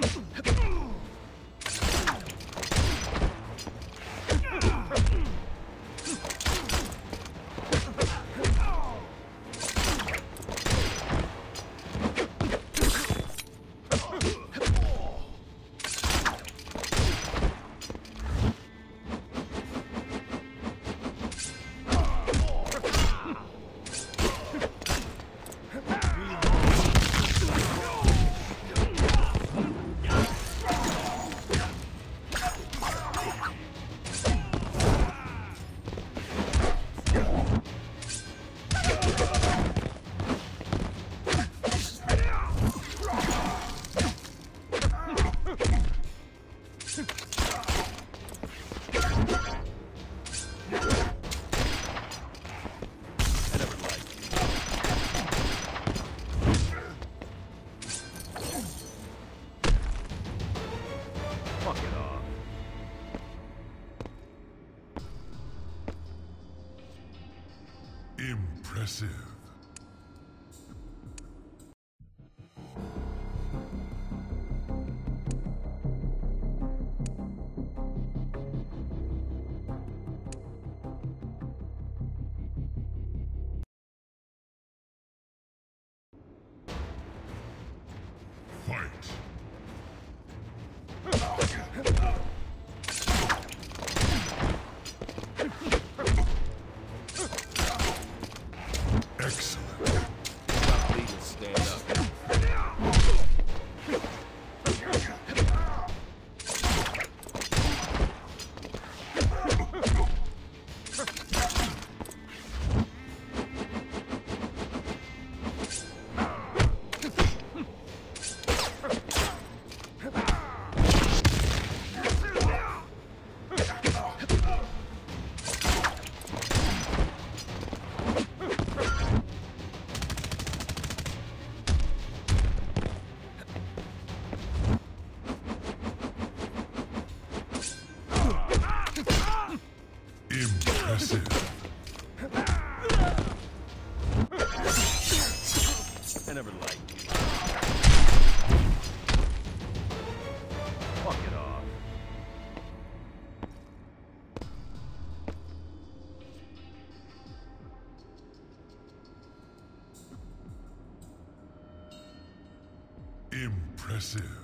Come Impressive. Impressive.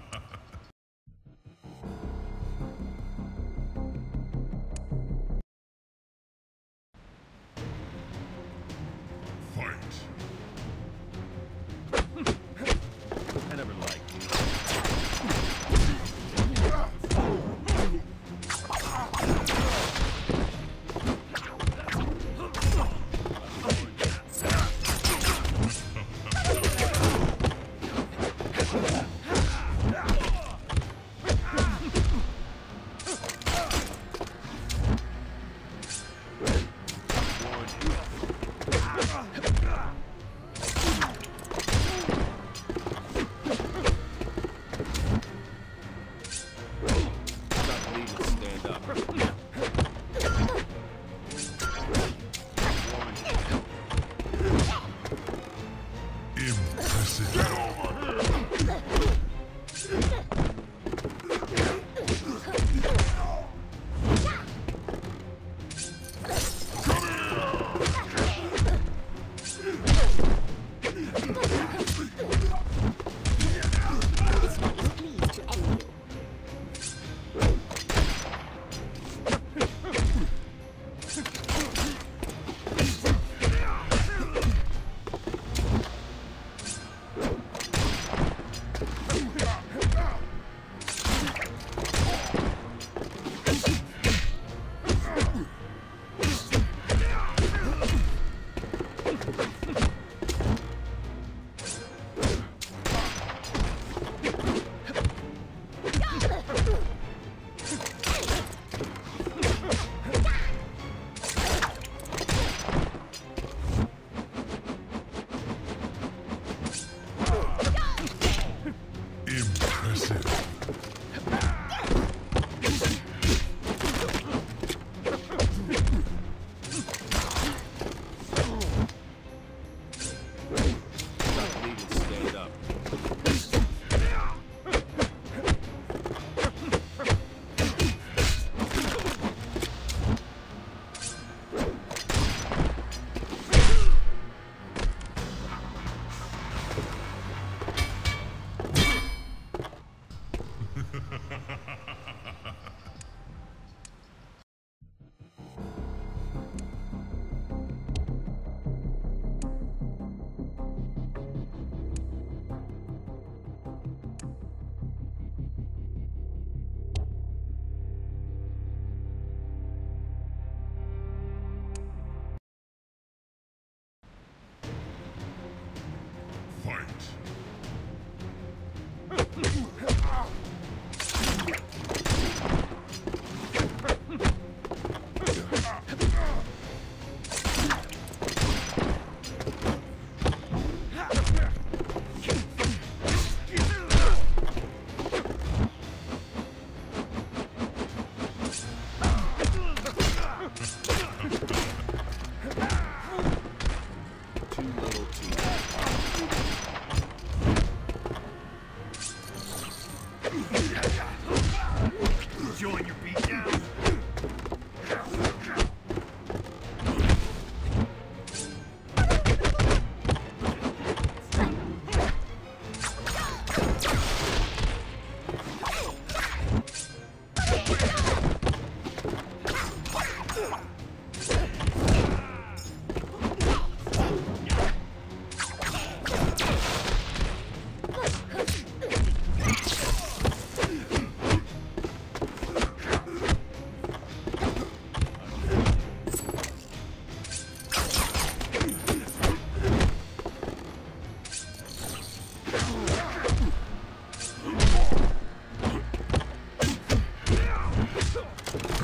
Let's go.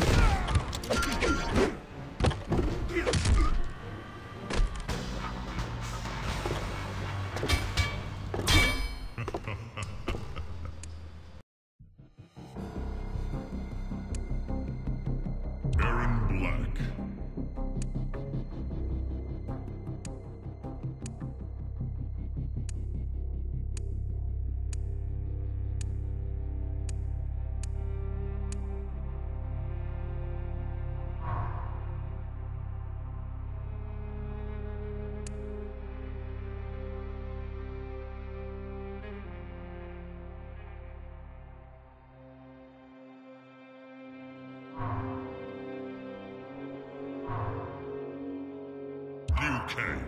Kang.